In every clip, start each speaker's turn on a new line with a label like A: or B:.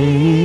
A: Take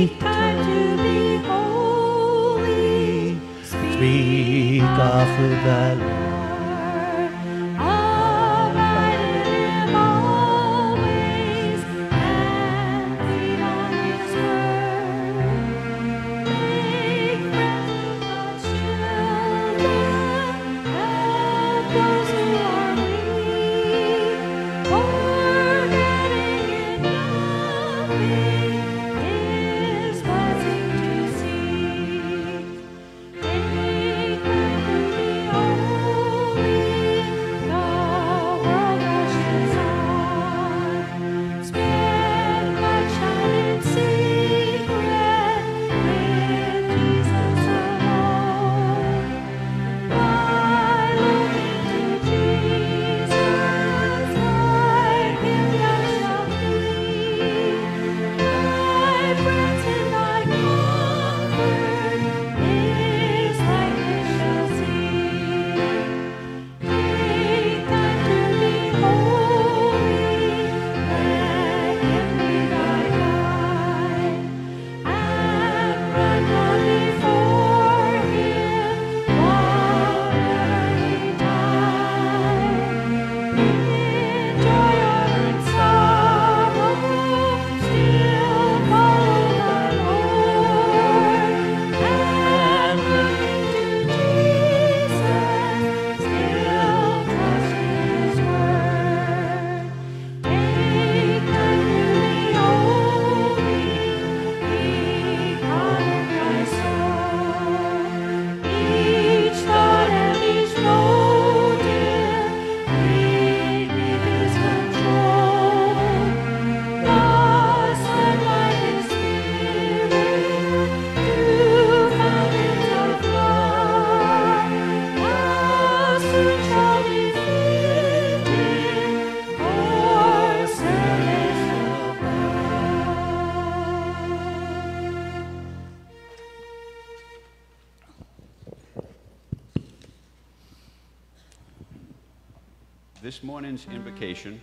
B: Invocation,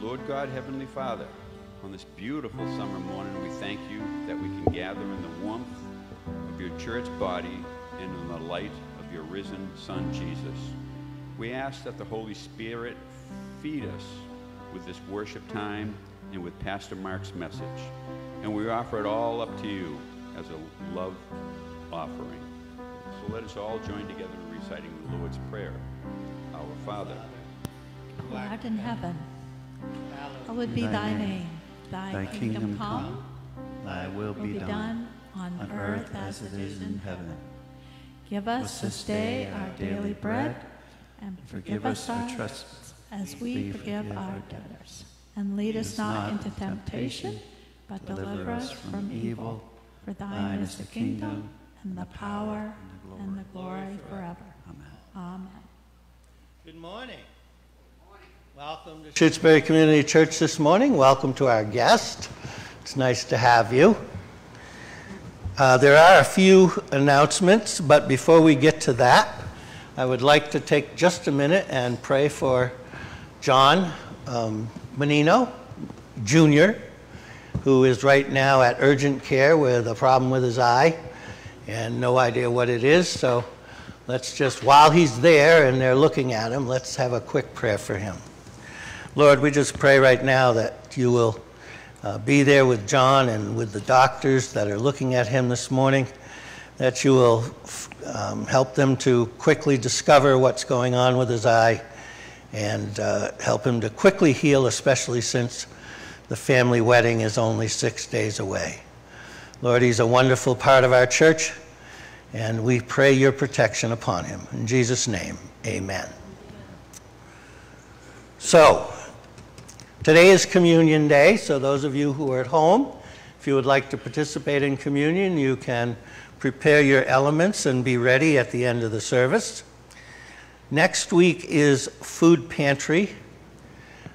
B: Lord God, Heavenly Father, on this beautiful summer morning, we thank you that we can gather in the warmth of your church body and in the light of your risen Son, Jesus. We ask that the Holy Spirit feed us with this worship time and with Pastor Mark's message. And we offer it all up to you as a love offering. So let us all join together in reciting the Lord's Prayer. Our Father,
A: Who art in heaven, hallowed be thy name. Thy kingdom come,
C: thy will
A: will
C: be done
A: on earth as it is in heaven. Give us this day our daily bread, and forgive us our trespasses as we forgive our debtors. And lead us not into temptation, but deliver us from evil. For thine is the kingdom, and the power, and the glory forever. Amen.
D: Good morning. Welcome to
C: Shutesbury Community Church this morning. Welcome to our guest. It's nice to have you. Uh, there are a few announcements, but before we get to that, I would like to take just a minute and pray for John um, Menino Jr., who is right now at urgent care with a problem with his eye and no idea what it is. So let's just, while he's there and they're looking at him, let's have a quick prayer for him. Lord, we just pray right now that you will uh, be there with John and with the doctors that are looking at him this morning, that you will um, help them to quickly discover what's going on with his eye and uh, help him to quickly heal, especially since the family wedding is only six days away. Lord, he's a wonderful part of our church, and we pray your protection upon him. In Jesus' name, amen. So, today is Communion Day, so those of you who are at home, if you would like to participate in communion, you can prepare your elements and be ready at the end of the service. Next week is Food Pantry.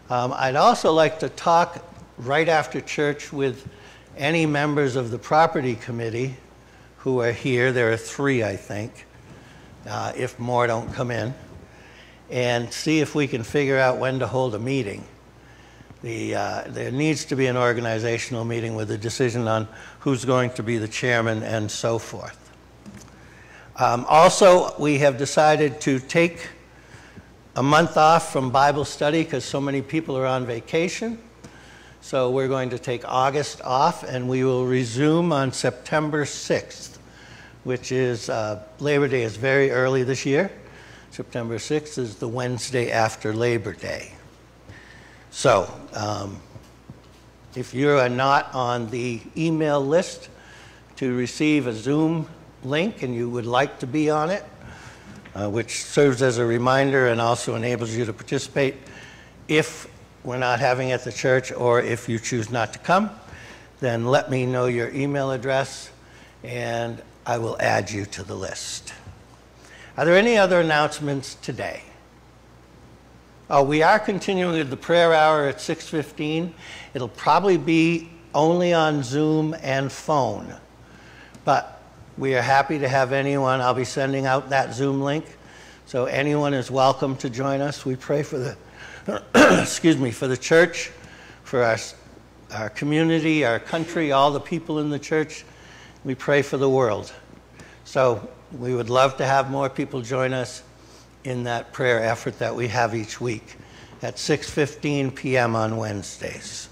C: Um, I'd also like to talk right after church with any members of the property committee who are here. There are three, I think, uh, if more don't come in, and see if we can figure out when to hold a meeting. the, uh, there needs to be an organizational meeting with a decision on who's going to be the chairman and so forth. Um, Also, we have decided to take a month off from Bible study because so many people are on vacation. So we're going to take August off and we will resume on September 6th, which is uh, Labor Day is very early this year. September 6th is the Wednesday after Labor Day. So um, if you are not on the email list to receive a Zoom link and you would like to be on it, uh, which serves as a reminder and also enables you to participate if we're not having at the church, or if you choose not to come, then let me know your email address and I will add you to the list. Are there any other announcements today? Oh, we are continuing the prayer hour at 6:15. It'll probably be only on Zoom and phone. But we are happy to have anyone. I'll be sending out that Zoom link. So anyone is welcome to join us. We pray for the excuse me, for the church, for our, our community, our country, all the people in the church. We pray for the world. So we would love to have more people join us in that prayer effort that we have each week at 6:15 p.m. on Wednesdays.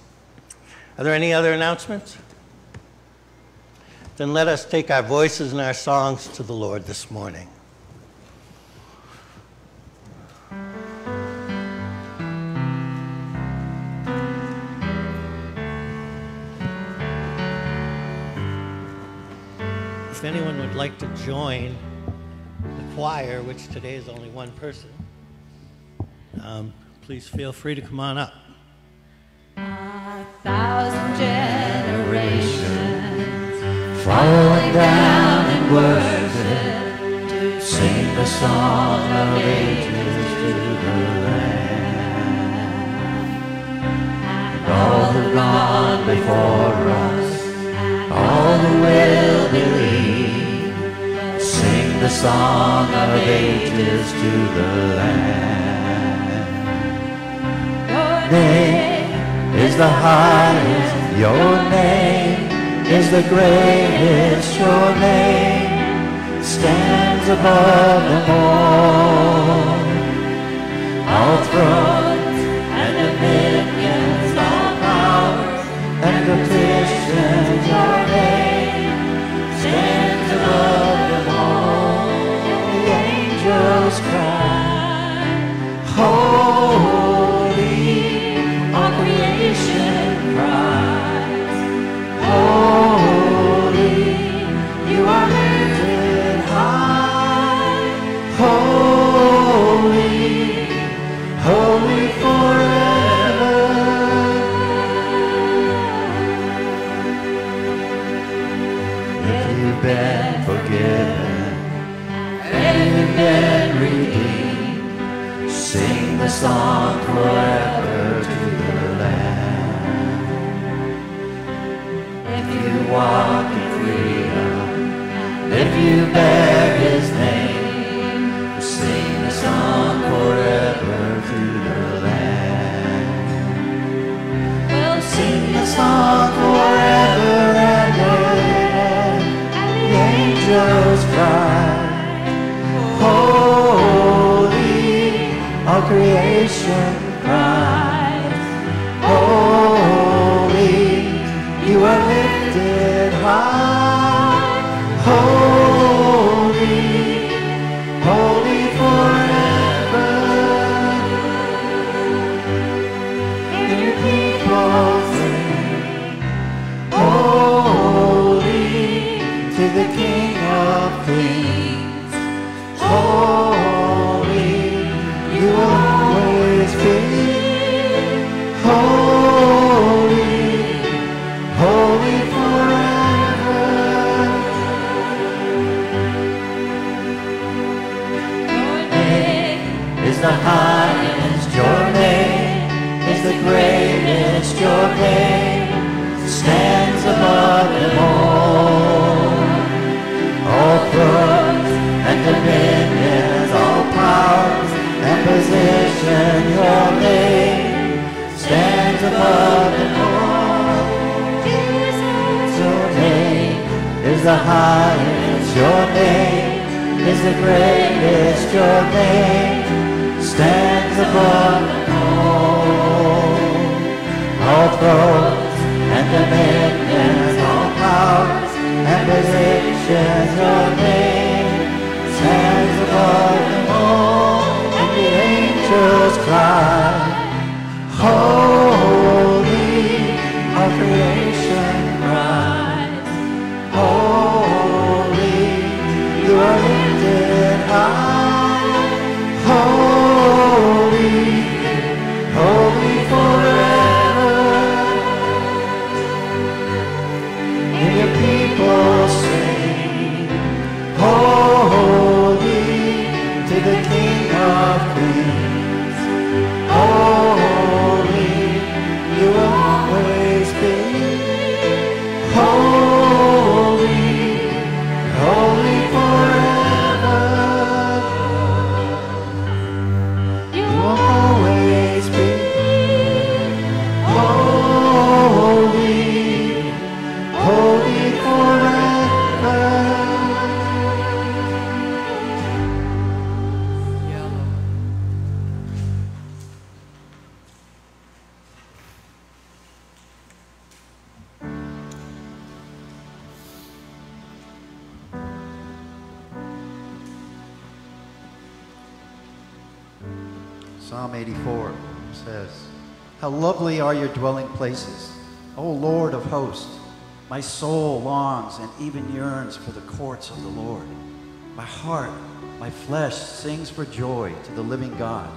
C: Are there any other announcements? Then let us take our voices and our songs to the Lord this morning. Would like to join the choir, which today is only one person, um, please feel free to come on up.
E: A thousand generations falling down in worship to sing the song of ages to the Lamb. And all who gone before us, all who will believe the song of ages to the Lamb. Your name is the highest, your name is the greatest, your name stands above them all. All thrones walk in freedom, if you bear His name, We'll sing the song forever to the Lamb. We'll sing the song forever and ever, and the angels cry. Holy, all creation highest. Your name is the greatest. Your name stands above all. All thrones and dominions, all powers and positions. Your the King of Kings. Are your dwelling places, O Lord of hosts. My soul longs and even yearns for the courts of the Lord. My heart, my flesh sings for joy to the living God.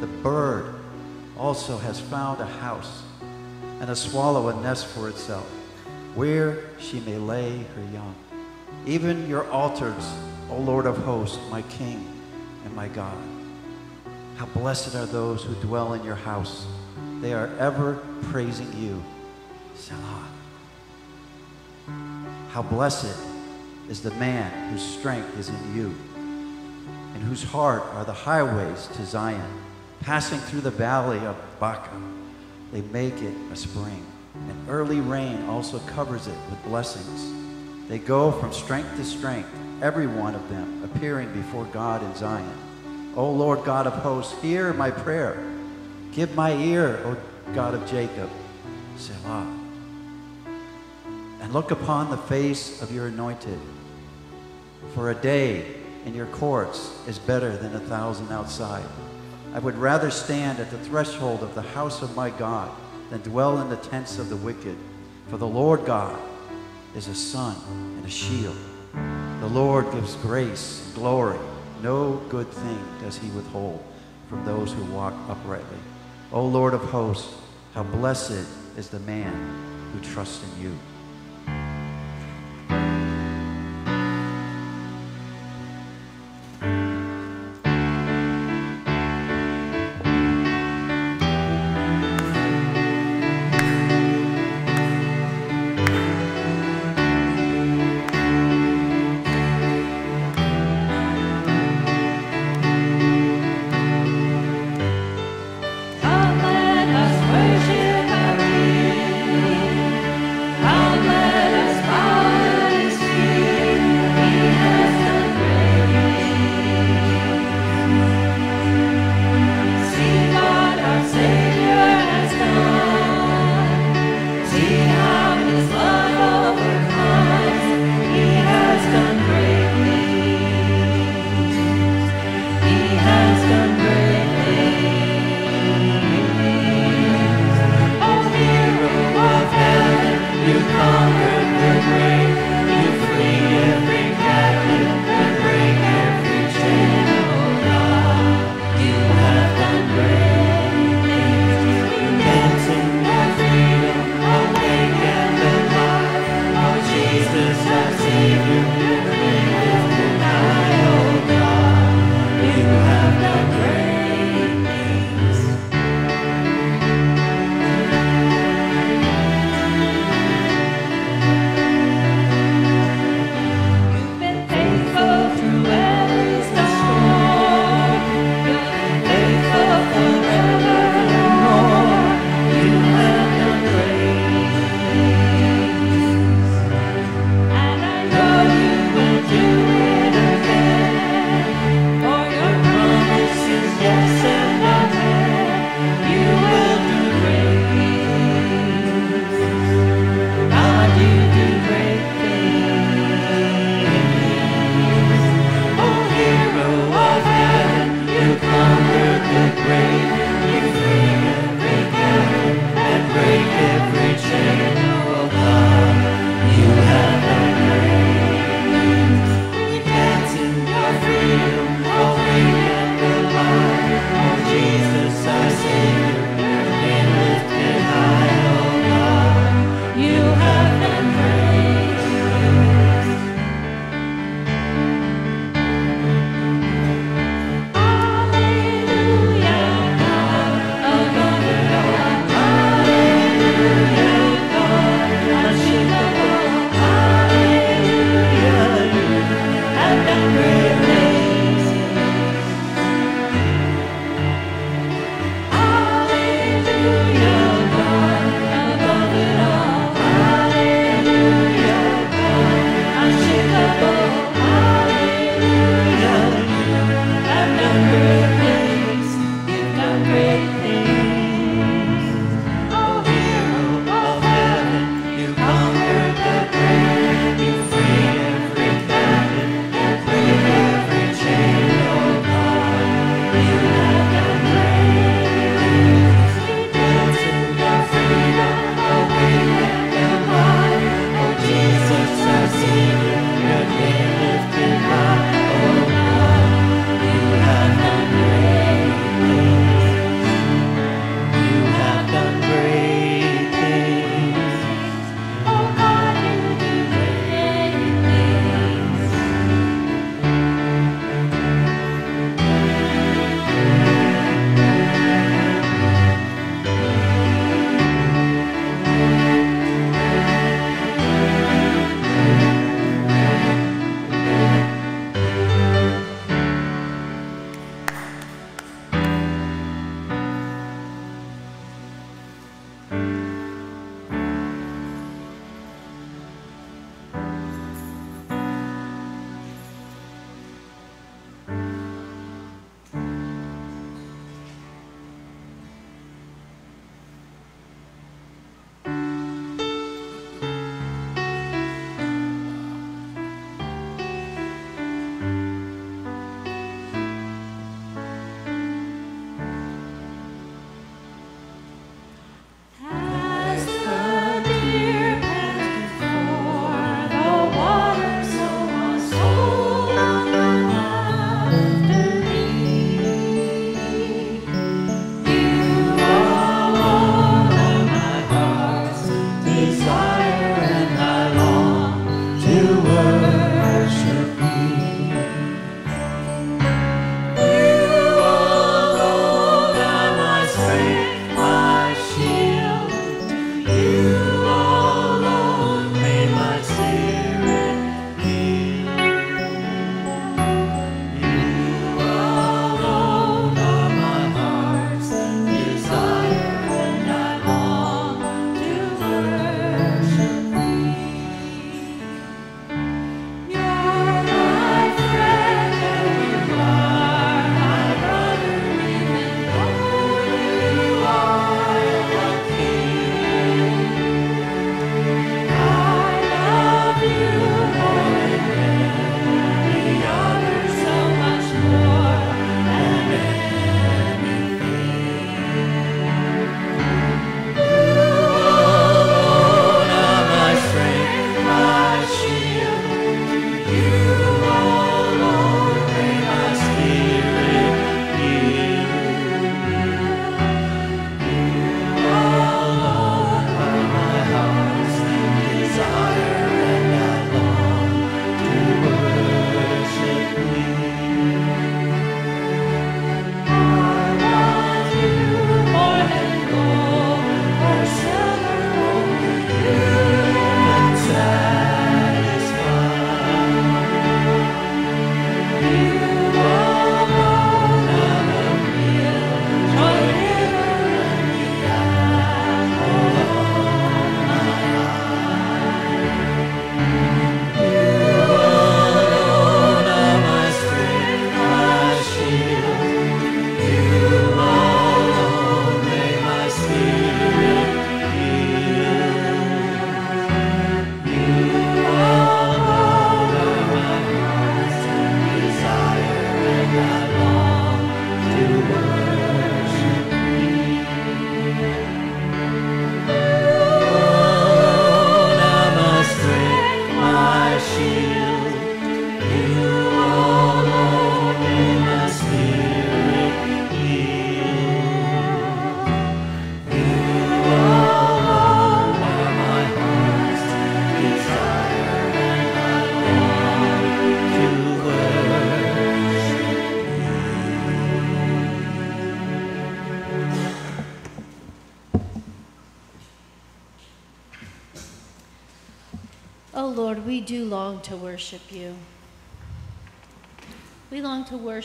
E: The bird also has found a house, and a swallow a nest for itself, where she may lay her young. Even your altars, O Lord of hosts, my King and my God. How blessed are those who dwell in your house. They are ever praising you. Selah. How blessed is the man whose strength is in you, and whose heart are the highways to Zion. Passing through the valley of Baca, they make it a spring, and early rain also covers it with blessings. They go from strength to strength, every one of them appearing before God in Zion. O Lord God of hosts, hear my prayer. Give my ear, O God of Jacob. Selah. And look upon the face of your anointed. For a day in your courts is better than a thousand outside. I would rather stand at the threshold of the house of my God than dwell in the tents of the wicked. For the Lord God is a sun and a shield. The Lord gives grace and glory. No good thing does he withhold from those who walk uprightly. O Lord of hosts, how blessed is the man who trusts in you.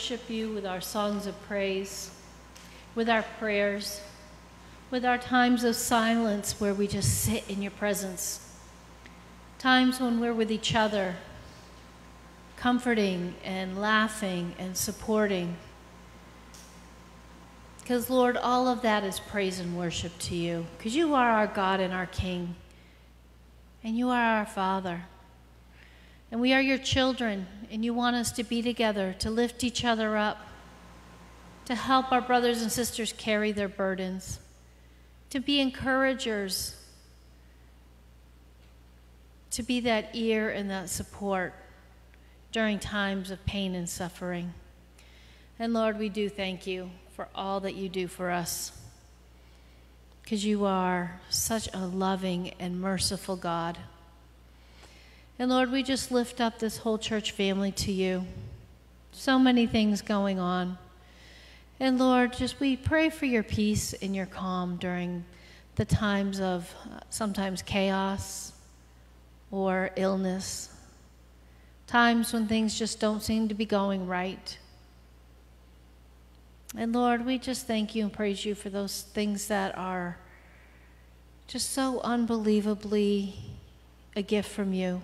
F: Worship you with our songs of praise, with our prayers, with our times of silence where we just sit in your presence, times when we're with each other, comforting and laughing and supporting. Because, Lord, all of that is praise and worship to you, because you are our God and our King, and you are our Father. And we are your children, and you want us to be together, to lift each other up, to help our brothers and sisters carry their burdens, to be encouragers, to be that ear and that support during times of pain and suffering. And Lord, we do thank you for all that you do for us. Because you are such a loving and merciful God. And Lord, we just lift up this whole church family to you. So many things going on. And Lord, just we pray for your peace and your calm during the times of uh, sometimes chaos or illness, times when things just don't seem to be going right. And Lord, we just thank you and praise you for those things that are just so unbelievably a gift from you.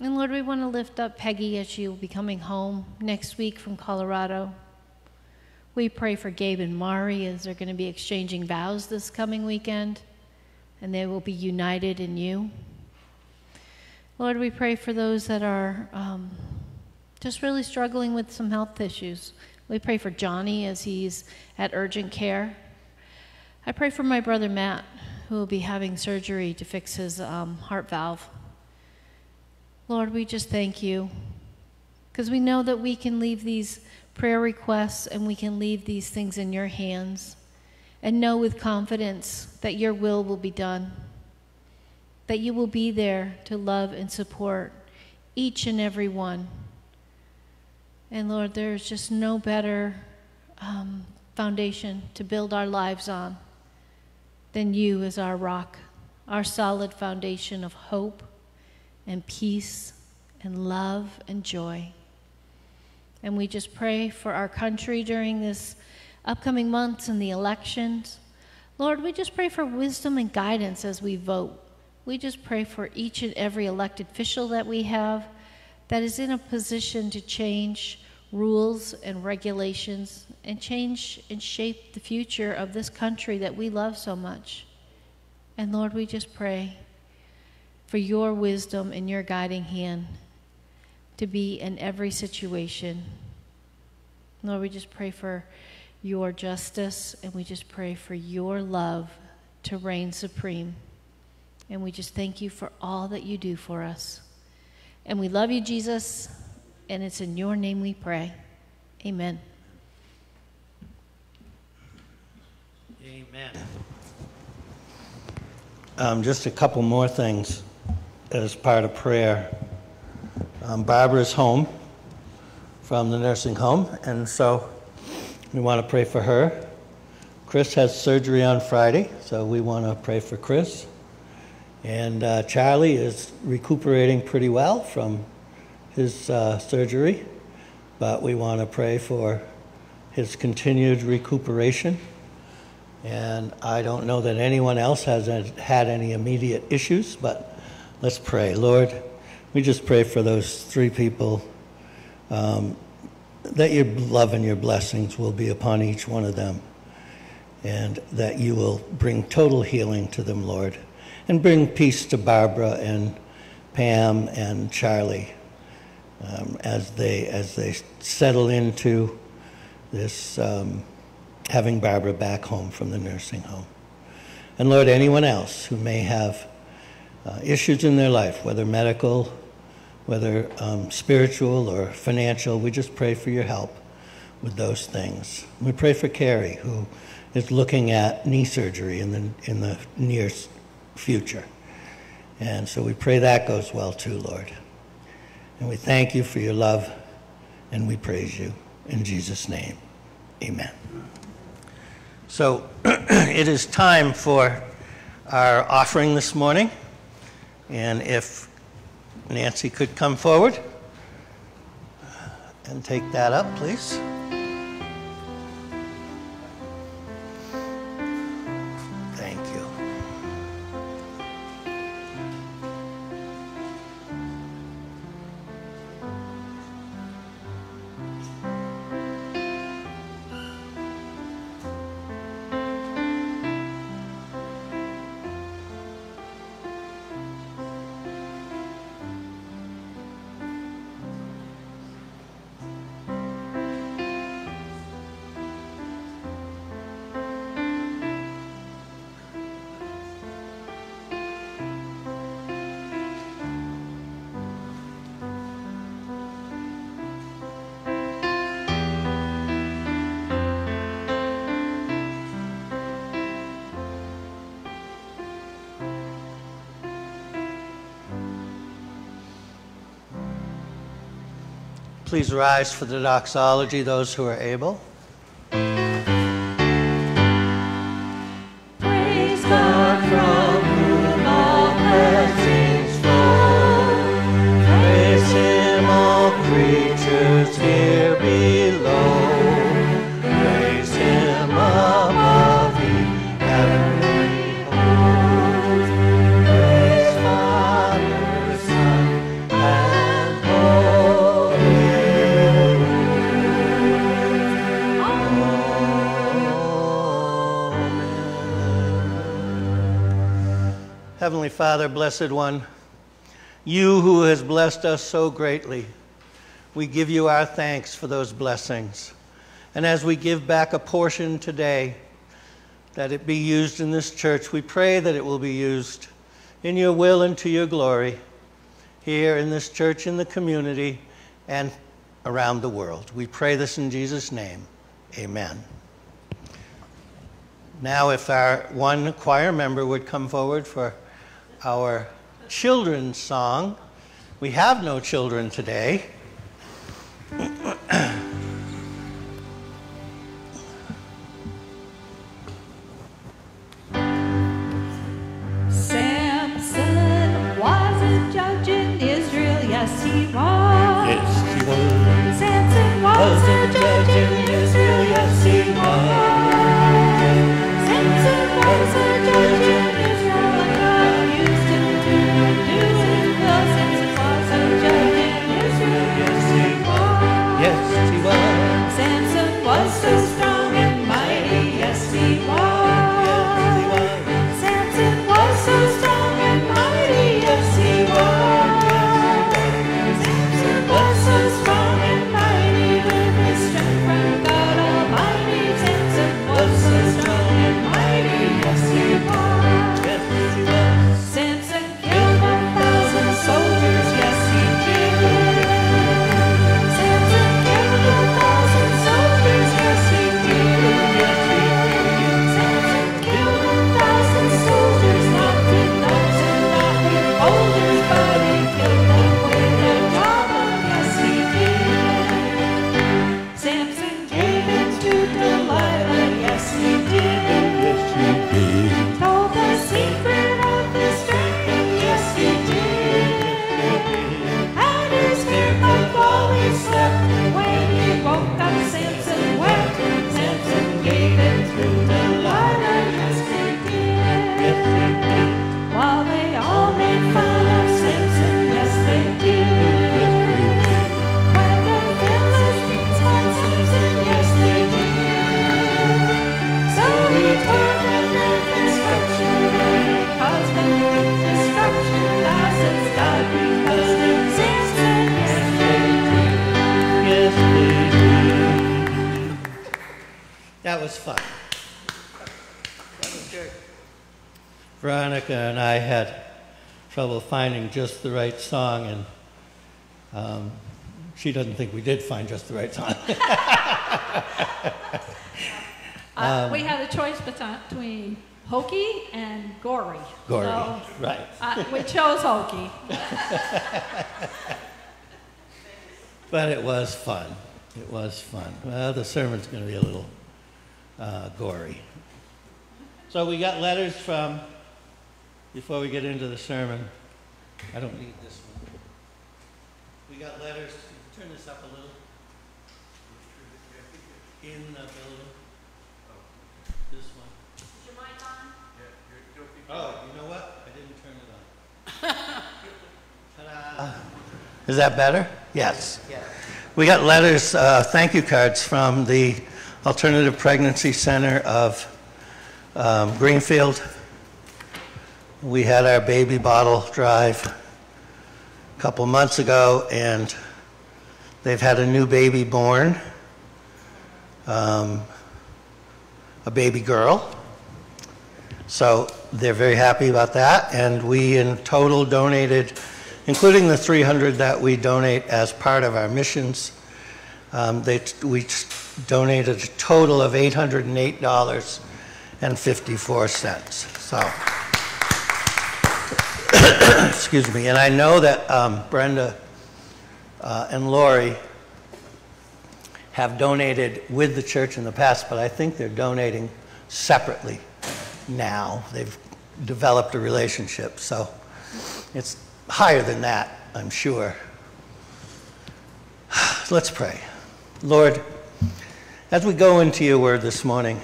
F: And Lord, we want to lift up Peggy as she will be coming home next week from Colorado. We pray for Gabe and Mari as they're going to be exchanging vows this coming weekend, and they will be united in you. Lord, we pray for those that are um, just really struggling with some health issues. We pray for Johnny as he's at urgent care. I pray for my brother Matt, who will be having surgery to fix his um, heart valve. Lord, we just thank you because we know that we can leave these prayer requests and we can leave these things in your hands and know with confidence that your will will be done, that you will be there to love and support each and every one. And Lord, there's just no better um, foundation to build our lives on than you as our rock, our solid foundation of hope and peace and love and joy. And we just pray for our country during this upcoming months and the elections. Lord, we just pray for wisdom and guidance as we vote. We just pray for each and every elected official that we have that is in a position to change rules and regulations and change and shape the future of this country that we love so much. And Lord, we just pray for your wisdom and your guiding hand to be in every situation. Lord, we just pray for your justice and we just pray for your love to reign supreme. And we just thank you for all that you do for us. And we love you, Jesus, and it's in your name we pray. Amen.
D: Amen.
C: Um, just a couple more things as part of prayer. Um, Barbara's home from the nursing home, and so we want to pray for her. Chris has surgery on Friday, so we want to pray for Chris. And uh, Charlie is recuperating pretty well from his uh, surgery, but we want to pray for his continued recuperation. And I don't know that anyone else has had any immediate issues, but let's pray. Lord, we just pray for those three people um, that your love and your blessings will be upon each one of them, and that you will bring total healing to them, Lord and bring peace to Barbara and Pam and Charlie um, as they as they settle into this um, having Barbara back home from the nursing home. And Lord, anyone else who may have uh, issues in their life, whether medical, whether um, spiritual or financial, we just pray for your help with those things. We pray for Carrie, who is looking at knee surgery in the in the near future. And so we pray that goes well too, Lord. And we thank you for your love and we praise you. In Jesus' name, amen. So it is time for our offering this morning. And if Nancy could come forward and take that up, please. Please rise for the doxology, those who are able. Blessed One, you who has blessed us so greatly, we give you our thanks for those blessings. And as we give back a portion today, that it be used in this church, we pray that it will be used in your will and to your glory here in this church, in the community, and around the world. We pray this in Jesus' name. Amen. Now, if our one choir member would come forward for our children's song. We have no children today. Finding just the right song, and um, she doesn't think we did find just the right song.
A: Uh, we had a choice between hokey and gory.
C: Gory,
A: So,
C: right.
A: uh, we chose hokey.
C: But it was fun. It was fun. Well, the sermon's going to be a little uh, gory. So we got letters from, before we get into the sermon, I don't need this one. We got letters, turn this up a little. In the building. This one. Is your mic on? Oh, you know what? I didn't turn it on. Ta-da. Is that better? Yes. We got letters, uh, thank you cards from the Alternative Pregnancy Center of um, Greenfield. We had our baby bottle drive a couple months ago, and they've had a new baby born, um, a baby girl. So they're very happy about that, and we in total donated, including the 300 that we donate as part of our missions, um, they, we donated a total of $808.54. So, excuse me, and I know that um, Brenda uh, and Lori have donated with the church in the past, but I think they're donating separately now. They've developed a relationship, so it's higher than that, I'm sure. Let's pray. Lord, as we go into your word this morning,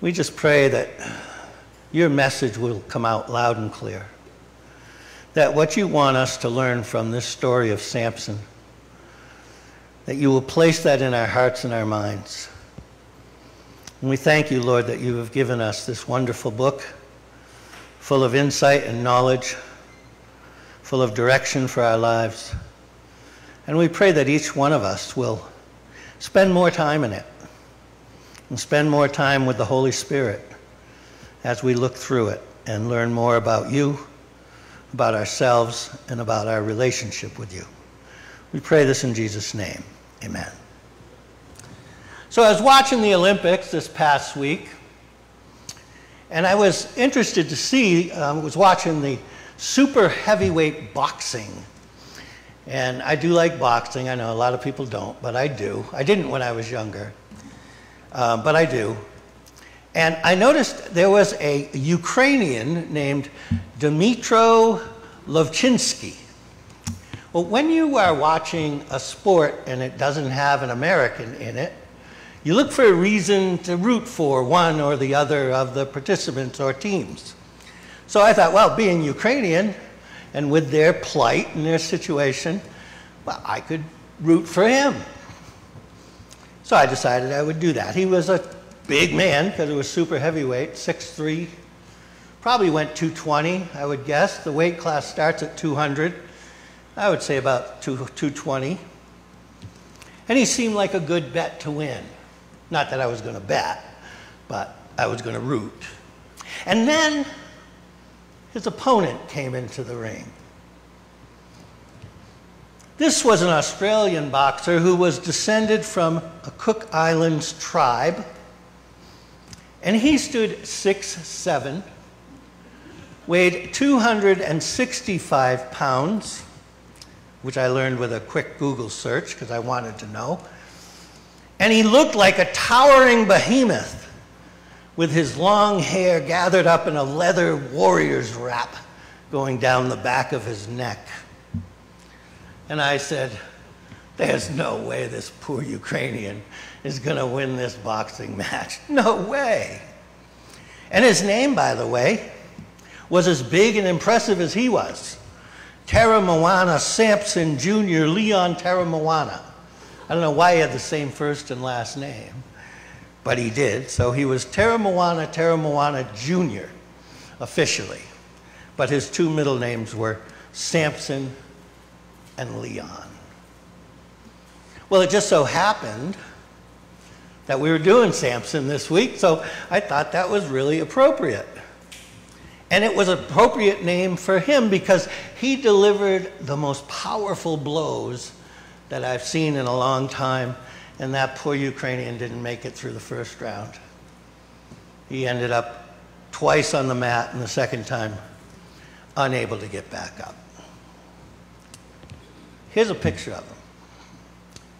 C: we just pray that your message will come out loud and clear. That what you want us to learn from this story of Samson, that you will place that in our hearts and our minds. And we thank you, Lord, that you have given us this wonderful book full of insight and knowledge, full of direction for our lives. And we pray that each one of us will spend more time in it and spend more time with the Holy Spirit as we look through it and learn more about you, about ourselves, and about our relationship with you. We pray this in Jesus' name. Amen. So I was watching the Olympics this past week, and I was interested to see, I um, was watching the super heavyweight boxing and I do like boxing. I know a lot of people don't, but I do. I didn't when I was younger, uh, but I do. And I noticed there was a Ukrainian named Dmytro Lovchynskyi. Well, when you are watching a sport and it doesn't have an American in it, you look for a reason to root for one or the other of the participants or teams. So I thought, well, being Ukrainian, and with their plight and their situation, well, I could root for him. So I decided I would do that. He was a big man because it was super heavyweight, 6'3", probably went 220, I would guess. The weight class starts at 200. I would say about 220. And he seemed like a good bet to win. Not that I was going to bet, but I was going to root. And then his opponent came into the ring. This was an Australian boxer who was descended from a Cook Islands tribe, and he stood six seven, weighed 265 pounds, which I learned with a quick Google search because I wanted to know, and he looked like a towering behemoth with his long hair gathered up in a leather warrior's wrap going down the back of his neck. And I said, There's no way this poor Ukrainian is going to win this boxing match. No way. And his name, by the way, was as big and impressive as he was. Teremoana Sampson Jr., Leon Teremoana. I don't know why he had the same first and last name but he did. So he was Teremoana Teremoana Jr. officially. But his two middle names were Sampson and Leon. Well, it just so happened that we were doing Samson this week, so I thought that was really appropriate. And it was an appropriate name for him because he delivered the most powerful blows that I've seen in a long time and that poor Ukrainian didn't make it through the first round. He ended up twice on the mat, and the second time, unable to get back up. Here's a picture of him.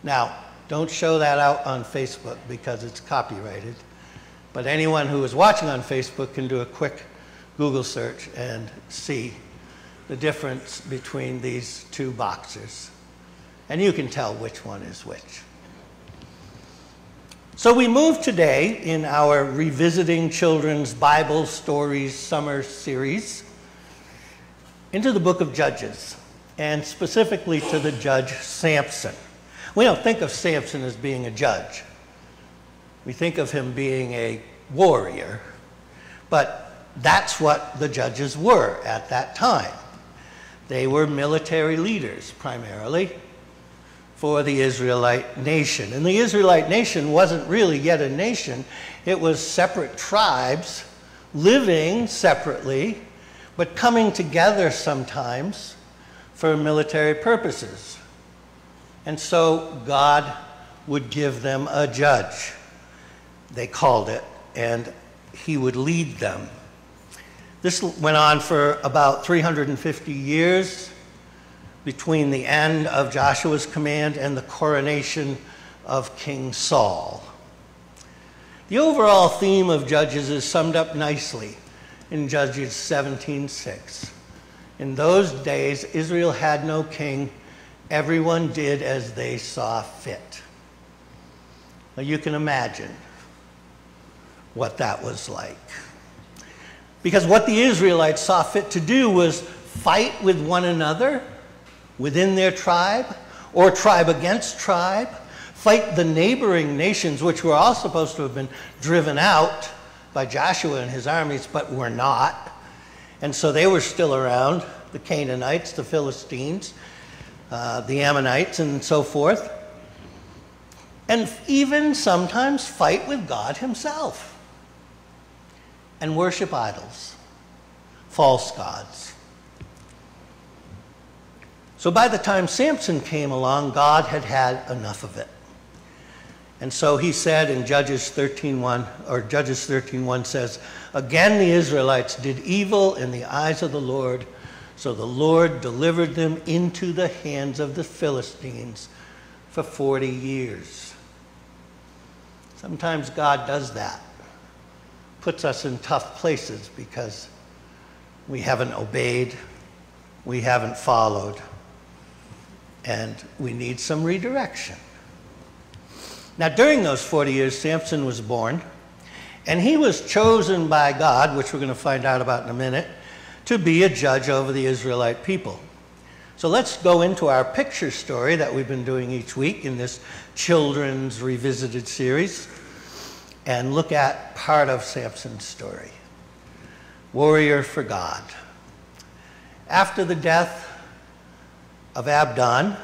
C: Now, don't show that out on Facebook because it's copyrighted. But anyone who is watching on Facebook can do a quick Google search and see the difference between these two boxes. And you can tell which one is which. So we move today in our Revisiting Children's Bible Stories Summer Series into the book of Judges, and specifically to the judge Samson. We don't think of Samson as being a judge. We think of him being a warrior, but that's what the judges were at that time. They were military leaders primarily for the Israelite nation. And the Israelite nation wasn't really yet a nation, it was separate tribes living separately, but coming together sometimes for military purposes. And so God would give them a judge, they called it, and he would lead them. This went on for about 350 years between the end of Joshua's command and the coronation of King Saul. The overall theme of Judges is summed up nicely in Judges 17:6. In those days Israel had no king, everyone did as they saw fit. Now you can imagine what that was like. Because what the Israelites saw fit to do was fight with one another within their tribe or tribe against tribe, fight the neighboring nations, which were all supposed to have been driven out by Joshua and his armies, but were not. And so they were still around the Canaanites, the Philistines, uh, the Ammonites, and so forth. And even sometimes fight with God Himself and worship idols, false gods. So by the time Samson came along, God had had enough of it. And so he said in Judges 13:1 or Judges 13:1 says, "Again the Israelites did evil in the eyes of the Lord, so the Lord delivered them into the hands of the Philistines for 40 years." Sometimes God does that puts us in tough places because we haven't obeyed, we haven't followed, and we need some redirection. Now, during those 40 years, Samson was born, and he was chosen by God, which we're going to find out about in a minute, to be a judge over the Israelite people. So let's go into our picture story that we've been doing each week in this Children's Revisited series and look at part of Samson's story. Warrior for God. After the death of Abdon,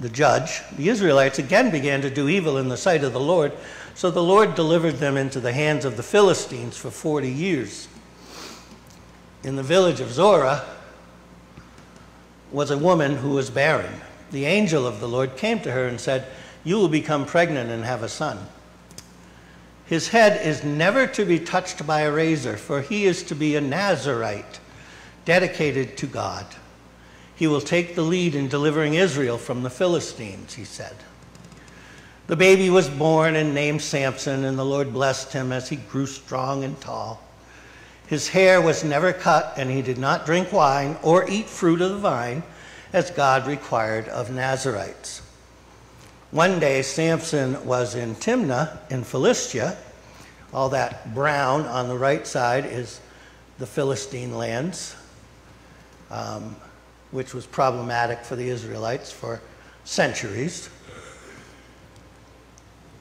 C: the judge, the Israelites again began to do evil in the sight of the Lord, so the Lord delivered them into the hands of the Philistines for 40 years. In the village of Zorah was a woman who was barren. The angel of the Lord came to her and said, You will become pregnant and have a son. His head is never to be touched by a razor, for he is to be a Nazarite, dedicated to God. He will take the lead in delivering Israel from the Philistines, he said. The baby was born and named Samson, and the Lord blessed him as he grew strong and tall. His hair was never cut, and he did not drink wine or eat fruit of the vine, as God required of Nazarites. One day, Samson was in Timnah in Philistia. All that brown on the right side is the Philistine lands, um, which was problematic for the Israelites for centuries.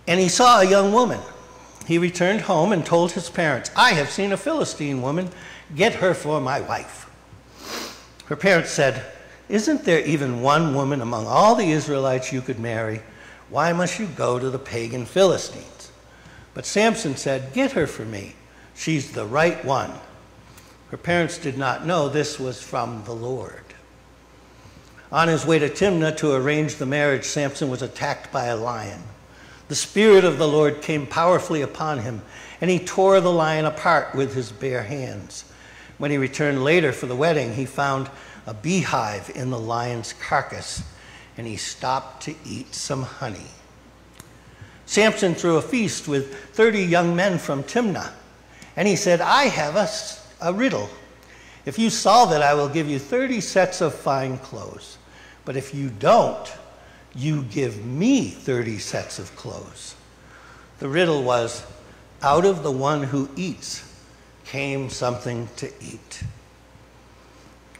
C: And he saw a young woman. He returned home and told his parents, I have seen a Philistine woman. Get her for my wife. Her parents said, Isn't there even one woman among all the Israelites you could marry? Why must you go to the pagan Philistines? But Samson said, Get her for me. She's the right one. Her parents did not know this was from the Lord. On his way to Timnah to arrange the marriage, Samson was attacked by a lion. The Spirit of the Lord came powerfully upon him, and he tore the lion apart with his bare hands. When he returned later for the wedding, he found a beehive in the lion's carcass and he stopped to eat some honey. Samson threw a feast with 30 young men from Timnah, and he said, I have a, a riddle. If you solve it, I will give you 30 sets of fine clothes. But if you don't, you give me 30 sets of clothes. The riddle was out of the one who eats came something to eat.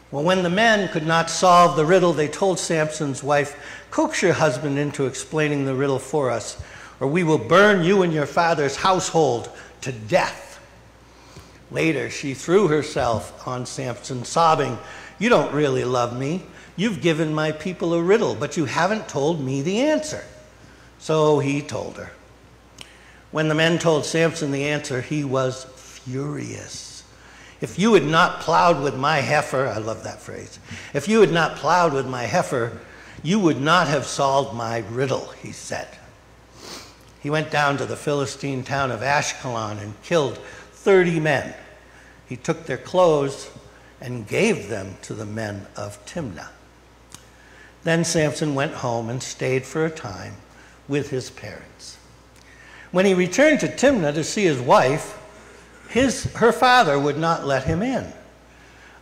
C: Well, when the men could not solve the riddle, they told Samson's wife, Coax your husband into explaining the riddle for us, or we will burn you and your father's household to death. Later, she threw herself on Samson, sobbing, You don't really love me. You've given my people a riddle, but you haven't told me the answer. So he told her. When the men told Samson the answer, he was furious. If you had not plowed with my heifer, I love that phrase. If you had not plowed with my heifer, you would not have solved my riddle, he said. He went down to the Philistine town of Ashkelon and killed 30 men. He took their clothes and gave them to the men of Timnah. Then Samson went home and stayed for a time with his parents. When he returned to Timnah to see his wife, his, her father would not let him in.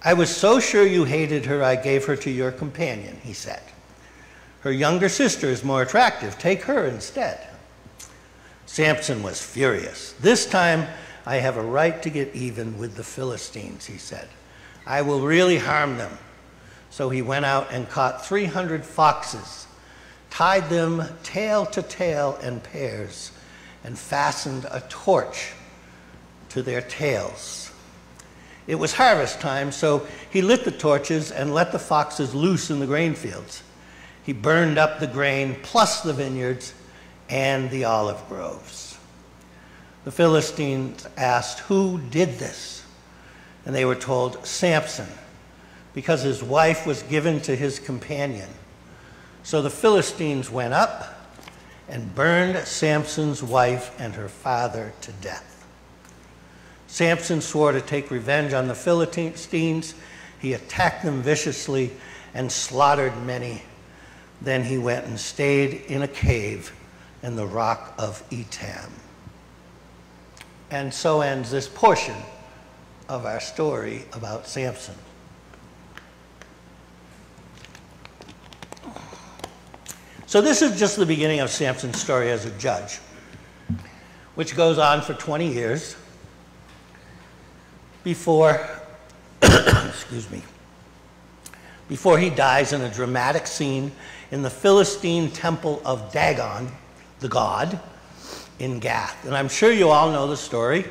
C: I was so sure you hated her, I gave her to your companion, he said. Her younger sister is more attractive. Take her instead. Samson was furious. This time I have a right to get even with the Philistines, he said. I will really harm them. So he went out and caught 300 foxes, tied them tail to tail in pairs, and fastened a torch to their tails. It was harvest time, so he lit the torches and let the foxes loose in the grain fields. He burned up the grain, plus the vineyards and the olive groves. The Philistines asked, Who did this? And they were told, Samson, because his wife was given to his companion. So the Philistines went up and burned Samson's wife and her father to death. Samson swore to take revenge on the Philistines. He attacked them viciously and slaughtered many. Then he went and stayed in a cave in the rock of Etam. And so ends this portion of our story about Samson. So, this is just the beginning of Samson's story as a judge, which goes on for 20 years before, excuse me, before he dies in a dramatic scene in the Philistine temple of Dagon, the god, in Gath. And I'm sure you all know the story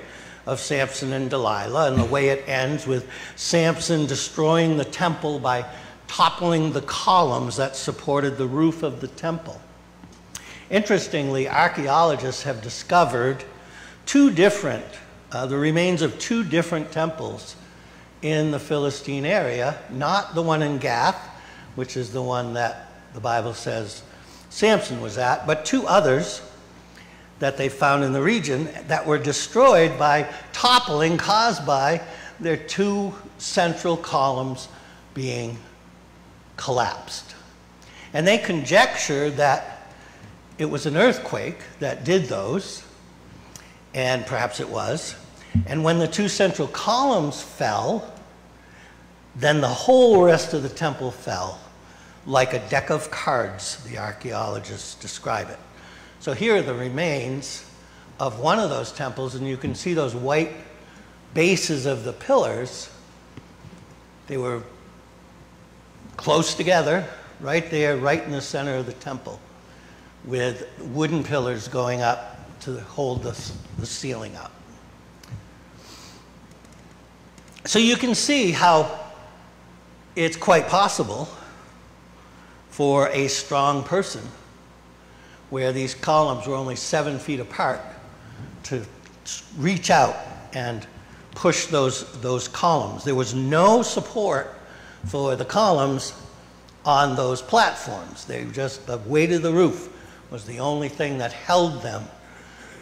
C: of Samson and Delilah and the way it ends with Samson destroying the temple by toppling the columns that supported the roof of the temple. Interestingly, archaeologists have discovered two different, uh, the remains of two different temples in the Philistine area, not the one in Gath, which is the one that the Bible says Samson was at, but two others that they found in the region that were destroyed by toppling caused by their two central columns being collapsed. And they conjecture that it was an earthquake that did those, and perhaps it was. And when the two central columns fell, then the whole rest of the temple fell like a deck of cards, the archaeologists describe it. So here are the remains of one of those temples, and you can see those white bases of the pillars. They were close together, right there, right in the center of the temple, with wooden pillars going up to hold the, the ceiling up. So you can see how it's quite possible for a strong person where these columns were only seven feet apart to reach out and push those, those columns. There was no support for the columns on those platforms. They just, the weight of the roof was the only thing that held them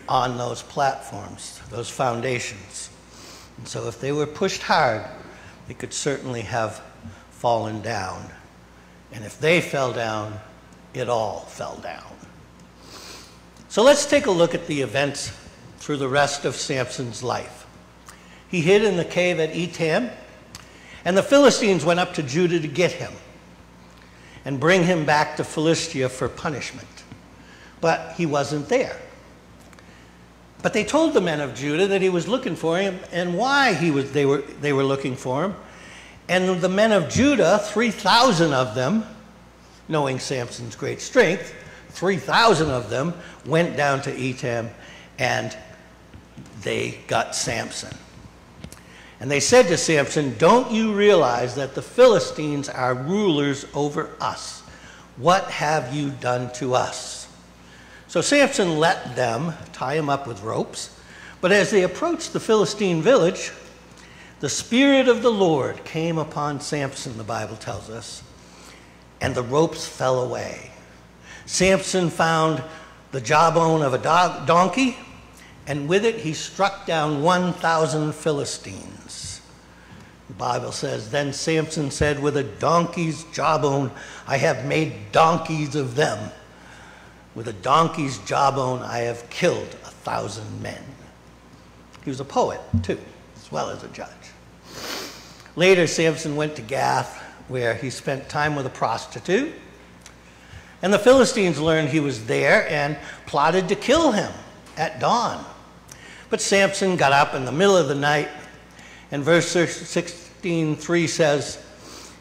C: on those platforms, those foundations. And so if they were pushed hard, they could certainly have fallen down. And if they fell down, it all fell down. So let's take a look at the events through the rest of Samson's life. He hid in the cave at Etam And the Philistines went up to Judah to get him and bring him back to Philistia for punishment. But he wasn't there. But they told the men of Judah that he was looking for him and why he was, they, were, they were looking for him. And the men of Judah, 3,000 of them, knowing Samson's great strength, 3,000 of them went down to Etam and they got Samson. And they said to Samson, Don't you realize that the Philistines are rulers over us? What have you done to us? So Samson let them tie him up with ropes. But as they approached the Philistine village, the Spirit of the Lord came upon Samson, the Bible tells us, and the ropes fell away. Samson found the jawbone of a donkey, and with it he struck down 1,000 Philistines. The Bible says, Then Samson said, With a donkey's jawbone I have made donkeys of them. With a donkey's jawbone I have killed a thousand men. He was a poet, too, as well as a judge. Later, Samson went to Gath, where he spent time with a prostitute. And the Philistines learned he was there and plotted to kill him at dawn. But Samson got up in the middle of the night, and verse 16:3 says,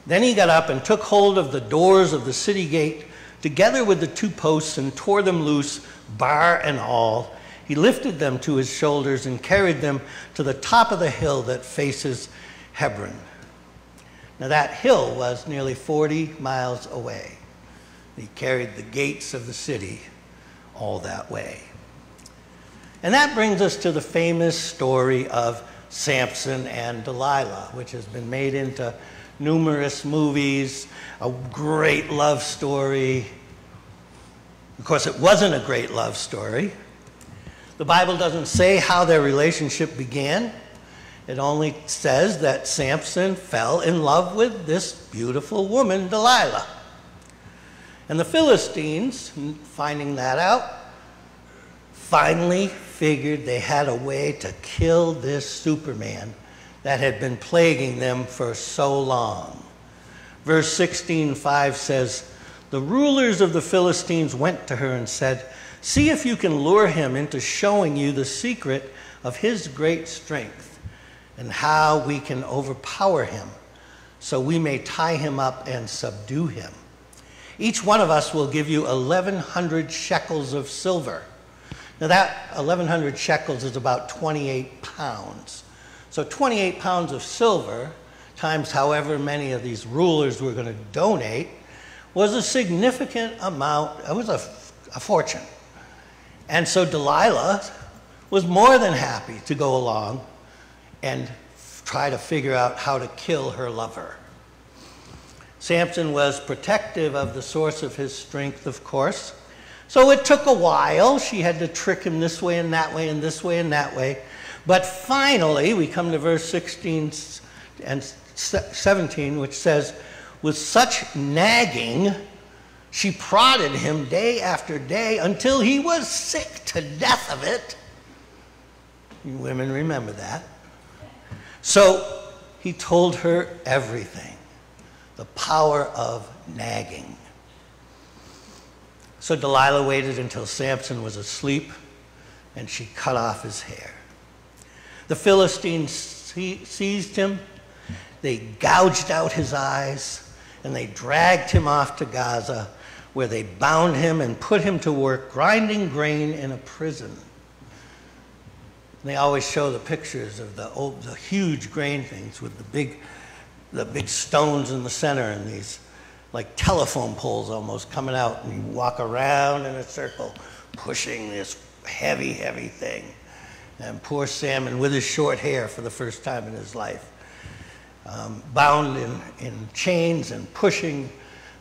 C: Then he got up and took hold of the doors of the city gate, together with the two posts, and tore them loose, bar and all. He lifted them to his shoulders and carried them to the top of the hill that faces Hebron. Now, that hill was nearly 40 miles away. He carried the gates of the city all that way. And that brings us to the famous story of Samson and Delilah, which has been made into numerous movies, a great love story. Of course, it wasn't a great love story. The Bible doesn't say how their relationship began. It only says that Samson fell in love with this beautiful woman, Delilah. And the Philistines, finding that out, finally figured they had a way to kill this Superman that had been plaguing them for so long. Verse 16:5 says, "The rulers of the Philistines went to her and said, "See if you can lure him into showing you the secret of his great strength." and how we can overpower him so we may tie him up and subdue him. Each one of us will give you 1,100 shekels of silver. Now, that 1,100 shekels is about 28 pounds. So, 28 pounds of silver, times however many of these rulers were going to donate, was a significant amount, it was a, a fortune. And so, Delilah was more than happy to go along and try to figure out how to kill her lover. Samson was protective of the source of his strength, of course. So it took a while. She had to trick him this way and that way and this way and that way. But finally, we come to verse 16 and 17, which says, With such nagging, she prodded him day after day until he was sick to death of it. You women remember that. So he told her everything the power of nagging. So Delilah waited until Samson was asleep and she cut off his hair. The Philistines seized him, they gouged out his eyes, and they dragged him off to Gaza, where they bound him and put him to work grinding grain in a prison. They always show the pictures of the, old, the huge grain things with the big, the big stones in the center and these like telephone poles almost coming out. And you walk around in a circle pushing this heavy, heavy thing. And poor Samson with his short hair for the first time in his life, um, bound in, in chains and pushing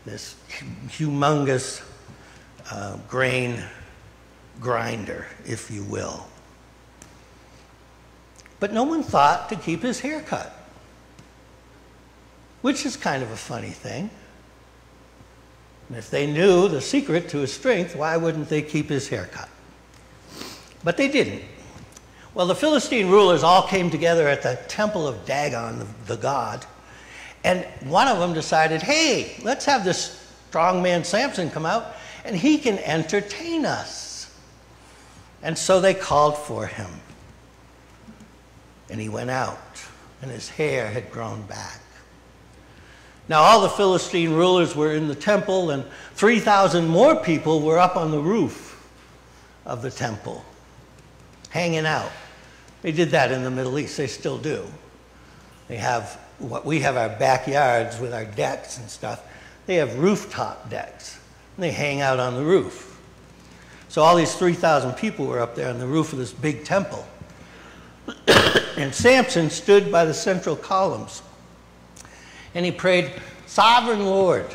C: this humongous uh, grain grinder, if you will. But no one thought to keep his hair cut, which is kind of a funny thing. And if they knew the secret to his strength, why wouldn't they keep his hair cut? But they didn't. Well, the Philistine rulers all came together at the temple of Dagon, the god, And one of them decided, hey, let's have this strong man Samson come out and he can entertain us. And so they called for him. And he went out, and his hair had grown back. Now, all the Philistine rulers were in the temple, and 3,000 more people were up on the roof of the temple, hanging out. They did that in the Middle East, they still do. They have what we have our backyards with our decks and stuff. They have rooftop decks, and they hang out on the roof. So all these 3,000 people were up there on the roof of this big temple. and Samson stood by the central columns and he prayed, Sovereign Lord,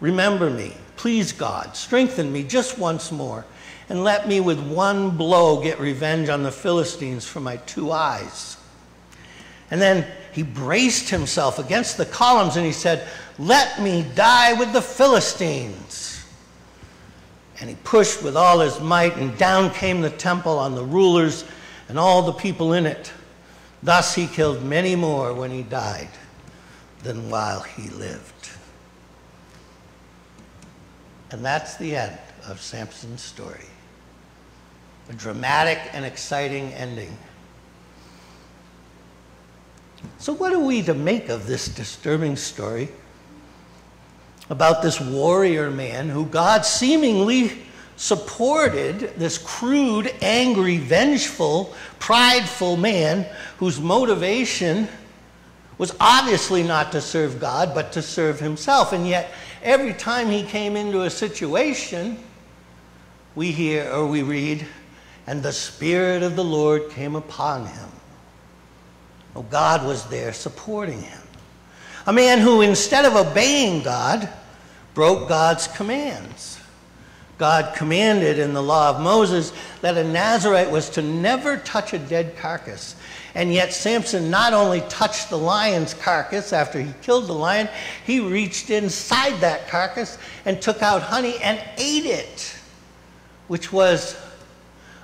C: remember me. Please, God, strengthen me just once more and let me with one blow get revenge on the Philistines for my two eyes. And then he braced himself against the columns and he said, Let me die with the Philistines. And he pushed with all his might, and down came the temple on the rulers and all the people in it. Thus he killed many more when he died than while he lived. And that's the end of Samson's story. A dramatic and exciting ending. So, what are we to make of this disturbing story about this warrior man who God seemingly supported this crude, angry, vengeful, prideful man whose motivation was obviously not to serve God, but to serve himself. And yet, every time he came into a situation, we hear or we read, and the Spirit of the Lord came upon him. Oh, God was there supporting him. A man who, instead of obeying God, broke God's commands. God commanded in the law of Moses that a Nazarite was to never touch a dead carcass. And yet, Samson not only touched the lion's carcass after he killed the lion, he reached inside that carcass and took out honey and ate it, which was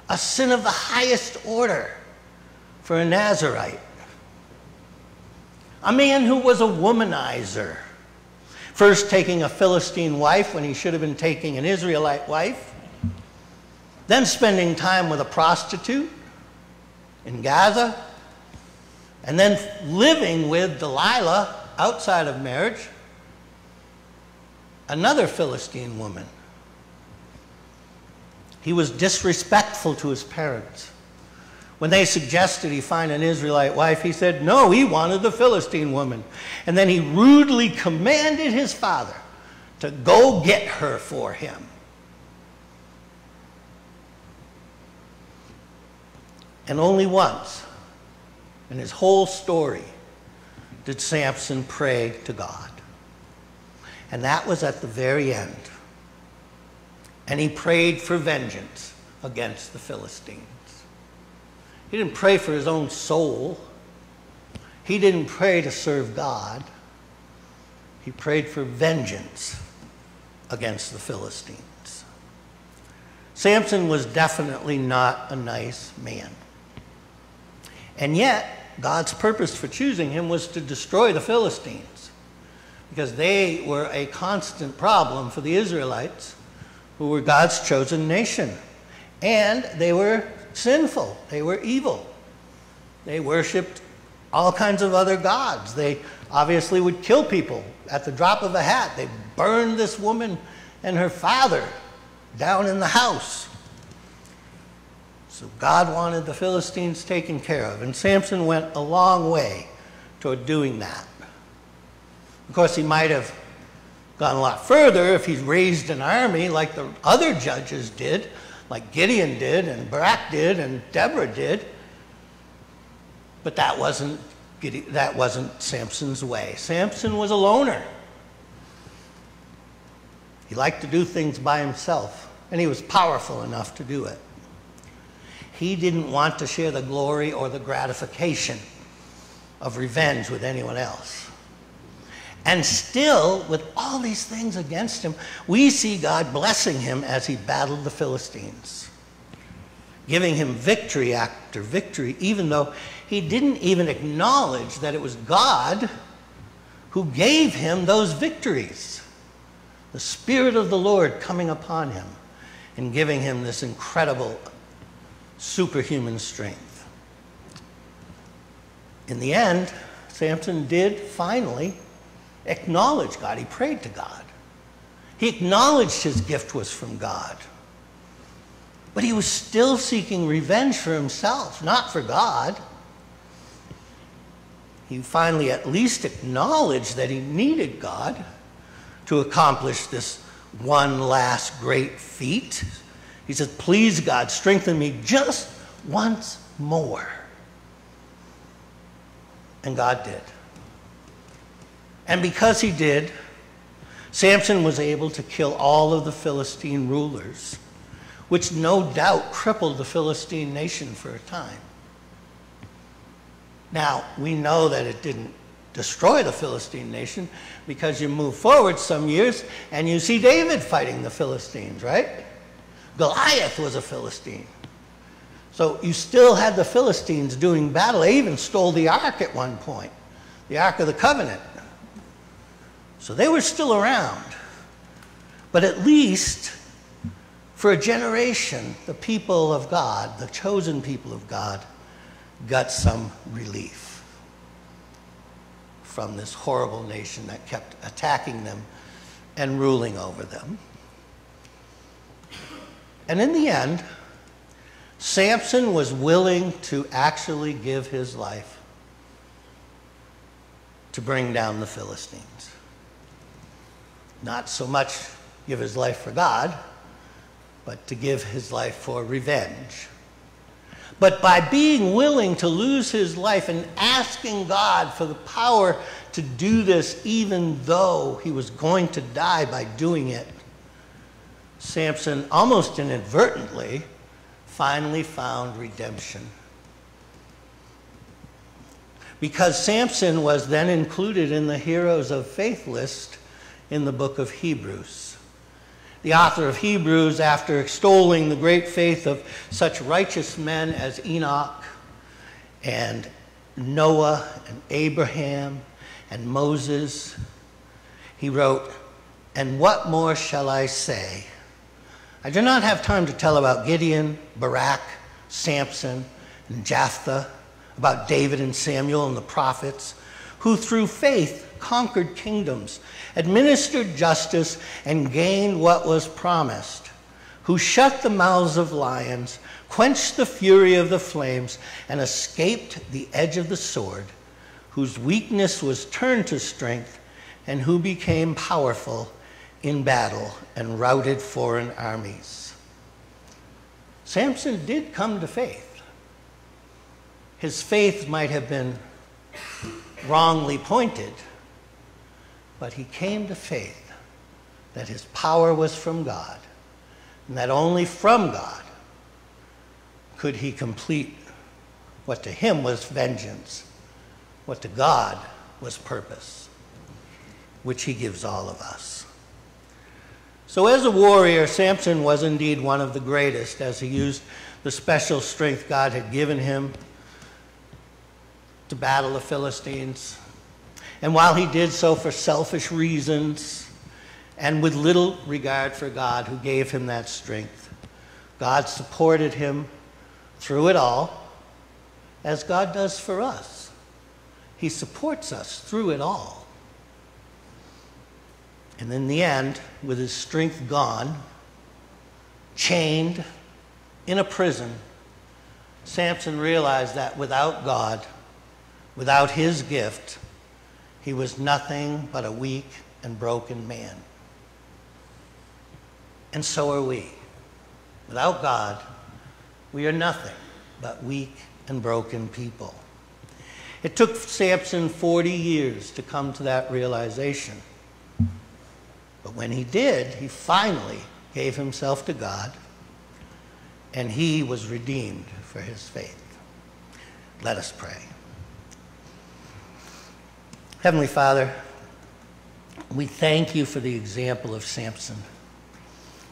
C: a sin of the highest order for a Nazarite. A man who was a womanizer First, taking a Philistine wife when he should have been taking an Israelite wife. Then, spending time with a prostitute in Gaza. And then living with Delilah outside of marriage, another Philistine woman. He was disrespectful to his parents. When they suggested he find an Israelite wife, he said no, he wanted the Philistine woman. And then he rudely commanded his father to go get her for him. And only once in his whole story did Samson pray to God. And that was at the very end. And he prayed for vengeance against the Philistines. He didn't pray for his own soul. He didn't pray to serve God. He prayed for vengeance against the Philistines. Samson was definitely not a nice man. And yet, God's purpose for choosing him was to destroy the Philistines because they were a constant problem for the Israelites, who were God's chosen nation. And they were sinful, they were evil. They worshiped all kinds of other gods. They obviously would kill people at the drop of a hat. They burned this woman and her father down in the house. So God wanted the Philistines taken care of, and Samson went a long way toward doing that. Of course, he might have gone a lot further if he'd raised an army like the other judges did like Gideon did and Barak did and Deborah did. But that wasn't, that wasn't Samson's way. Samson was a loner. He liked to do things by himself, and he was powerful enough to do it. He didn't want to share the glory or the gratification of revenge with anyone else. And still, with all these things against him, we see God blessing him as he battled the Philistines, giving him victory after victory, even though he didn't even acknowledge that it was God who gave him those victories. The Spirit of the Lord coming upon him and giving him this incredible superhuman strength. In the end, Samson did finally acknowledge God. He prayed to God. He acknowledged his gift was from God. But he was still seeking revenge for himself, not for God. He finally at least acknowledged that he needed God to accomplish this one last great feat. He said, Please, God, strengthen me just once more. And God did. And because he did, Samson was able to kill all of the Philistine rulers, which no doubt crippled the Philistine nation for a time. Now, we know that it didn't destroy the Philistine nation because you move forward some years and you see David fighting the Philistines, right? Goliath was a Philistine. So you still had the Philistines doing battle. They even stole the ark at one point, the Ark of the Covenant. So they were still around. But at least for a generation, the people of God, the chosen people of God, got some relief from this horrible nation that kept attacking them and ruling over them. And in the end, Samson was willing to actually give his life to bring down the Philistines not so much give his life for God, but to give his life for revenge. But by being willing to lose his life and asking God for the power to do this, even though he was going to die by doing it, Samson almost inadvertently finally found redemption. Because Samson was then included in the Heroes of Faith list in the book of Hebrews. The author of Hebrews, after extolling the great faith of such righteous men as Enoch and Noah and Abraham and Moses, he wrote, And what more shall I say? I do not have time to tell about Gideon, Barak, Samson, and Jephthah, about David and Samuel and the prophets, who through faith conquered kingdoms, administered justice, and gained what was promised, who shut the mouths of lions, quenched the fury of the flames, and escaped the edge of the sword, whose weakness was turned to strength, and who became powerful in battle and routed foreign armies. Samson did come to faith. His faith might have been wrongly pointed, but he came to faith that his power was from God, and that only from God could he complete what to him was vengeance, what to God was purpose, which he gives all of us. So, as a warrior, Samson was indeed one of the greatest as he used the special strength God had given him to battle the Philistines, and while he did so for selfish reasons and with little regard for God who gave him that strength, God supported him through it all, as God does for us. He supports us through it all. And in the end, with his strength gone, chained in a prison, Samson realized that without God, without his gift, he was nothing but a weak and broken man. And so are we. Without God, we are nothing but weak and broken people. It took Samson 40 years to come to that realization. But when he did, he finally gave himself to God, and he was redeemed for his faith. Let us pray. Heavenly Father, we thank you for the example of Samson.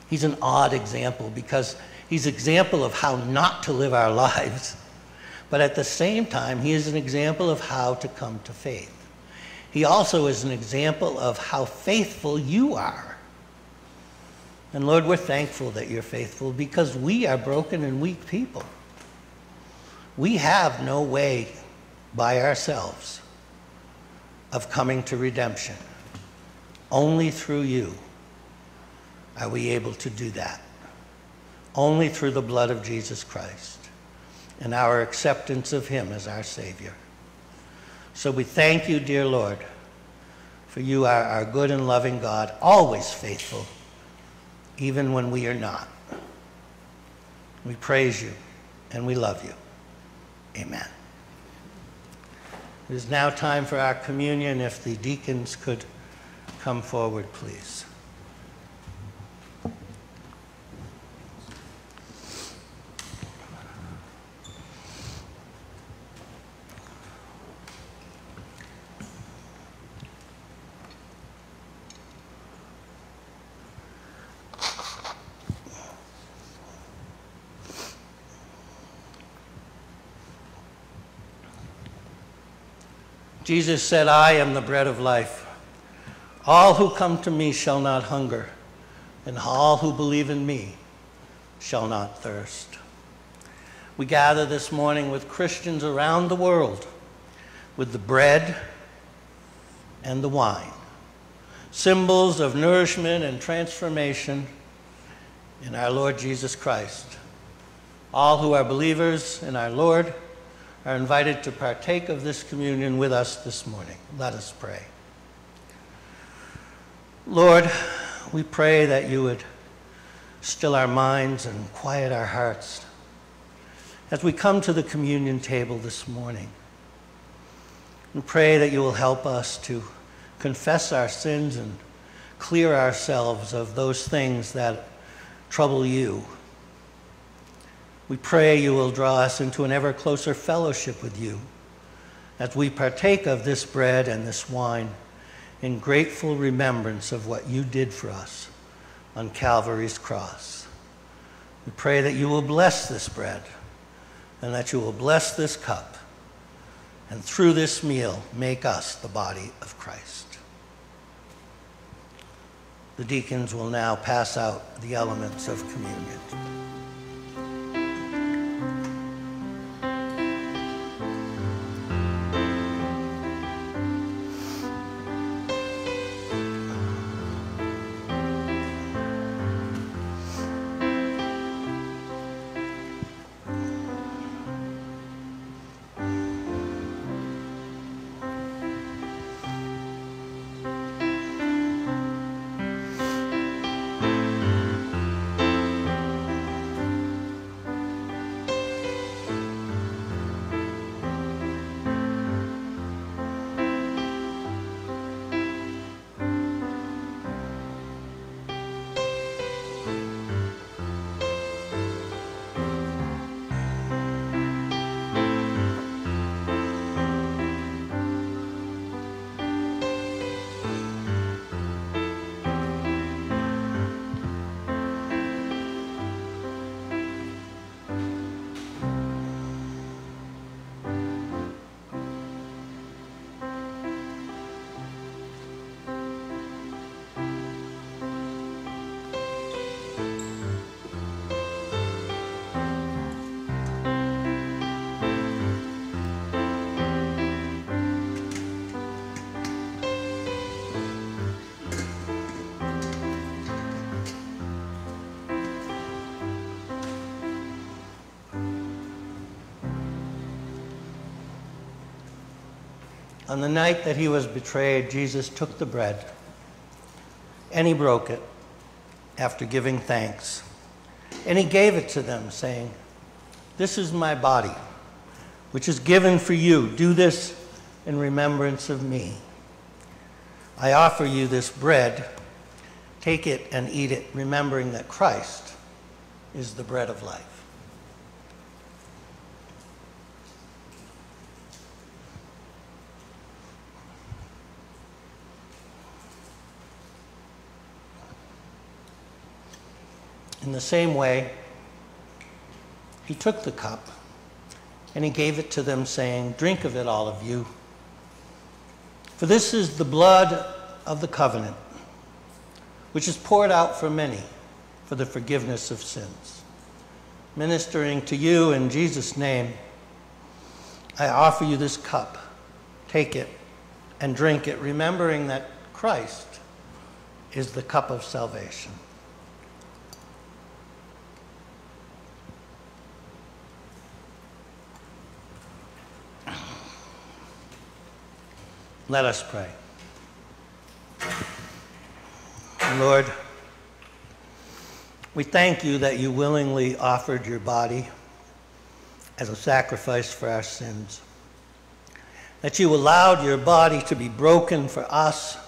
C: He's an odd example because he's an example of how not to live our lives, but at the same time, he is an example of how to come to faith. He also is an example of how faithful you are. And Lord, we're thankful that you're faithful because we are broken and weak people. We have no way by ourselves of coming to redemption. Only through you are we able to do that. Only through the blood of Jesus Christ and our acceptance of him as our Savior. So we thank you, dear Lord, for you are our good and loving God, always faithful, even when we are not. We praise you and we love you. Amen. It is now time for our communion. If the deacons could come forward, please. Jesus said, I am the bread of life. All who come to me shall not hunger, and all who believe in me shall not thirst. We gather this morning with Christians around the world with the bread and the wine, symbols of nourishment and transformation in our Lord Jesus Christ. All who are believers in our Lord are invited to partake of this communion with us this morning. Let us pray. Lord, we pray that you would still our minds and quiet our hearts as we come to the communion table this morning. We pray that you will help us to confess our sins and clear ourselves of those things that trouble you we pray you will draw us into an ever closer fellowship with you as we partake of this bread and this wine in grateful remembrance of what you did for us on Calvary's cross. We pray that you will bless this bread and that you will bless this cup and through this meal make us the body of Christ. The deacons will now pass out the elements of communion. On the night that he was betrayed, Jesus took the bread and he broke it after giving thanks. And he gave it to them, saying, This is my body, which is given for you. Do this in remembrance of me. I offer you this bread. Take it and eat it, remembering that Christ is the bread of life. In the same way, he took the cup and he gave it to them, saying, Drink of it, all of you, For this is the blood of the covenant, which is poured out for many for the forgiveness of sins. Ministering to you in Jesus' name, I offer you this cup. Take it and drink it, remembering that Christ is the cup of salvation. Let us pray. Lord, we thank you that you willingly offered your body as a sacrifice for our sins, that you allowed your body to be broken for us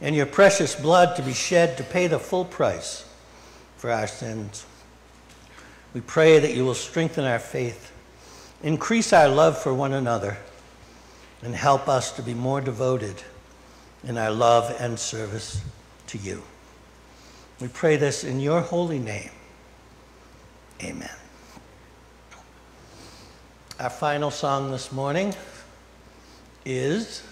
C: and your precious blood to be shed to pay the full price for our sins. We pray that you will strengthen our faith, increase our love for one another and help us to be more devoted in our love and service to you. We pray this in your holy name. Amen. Our final song this morning is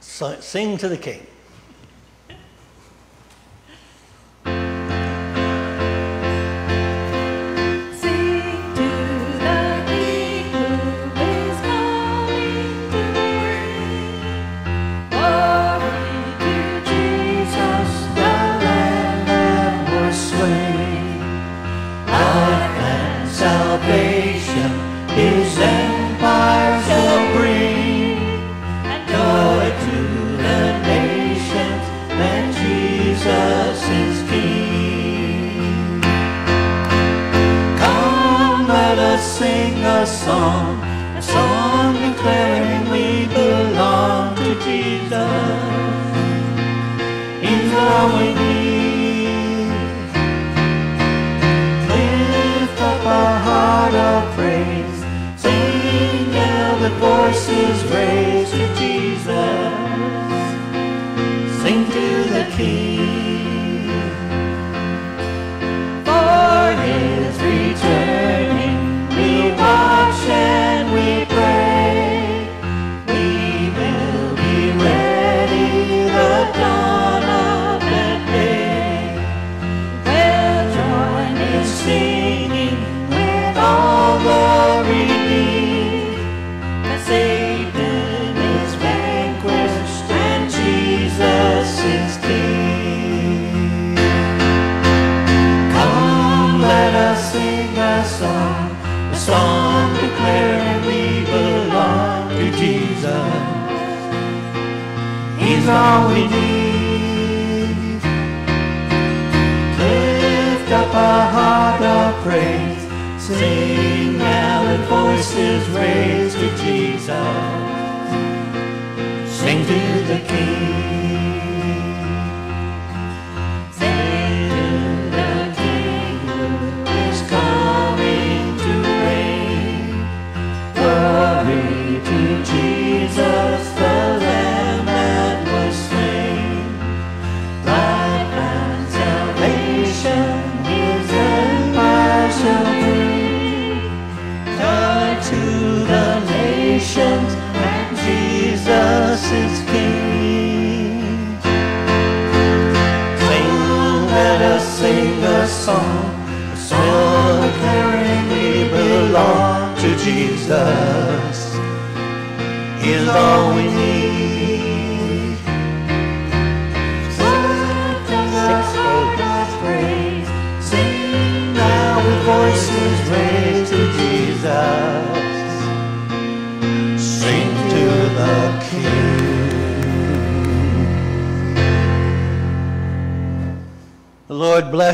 C: Sing to the King.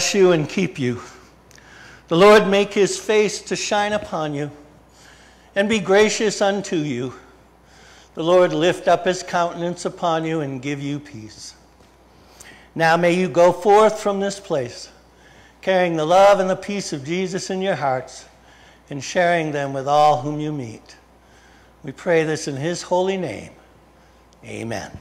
C: Bless you and keep you. The Lord make his face to shine upon you and be gracious unto you. The Lord lift up his countenance upon you and give you peace. Now may you go forth from this place, carrying the love and the peace of Jesus in your hearts and sharing them with all whom you meet. We pray this in his holy name. Amen.